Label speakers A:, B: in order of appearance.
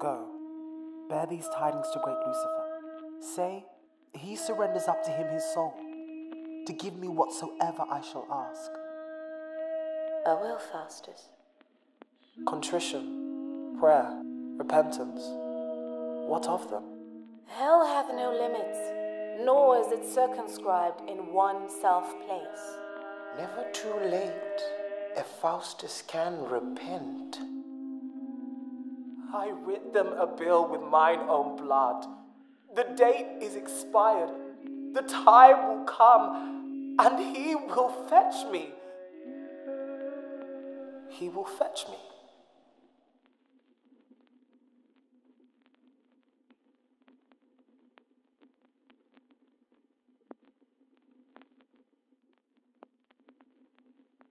A: Go, bear these tidings to great Lucifer. Say, he surrenders up to him his soul, to give me whatsoever I shall ask.
B: I will, Faustus.
A: Contrition, prayer, repentance. What of them?
B: Hell hath no limits, nor is it circumscribed in one self place.
C: Never too late if Faustus can repent.
A: I writ them a bill with mine own blood. The date is expired. The time will come, and he will fetch me. He will fetch me.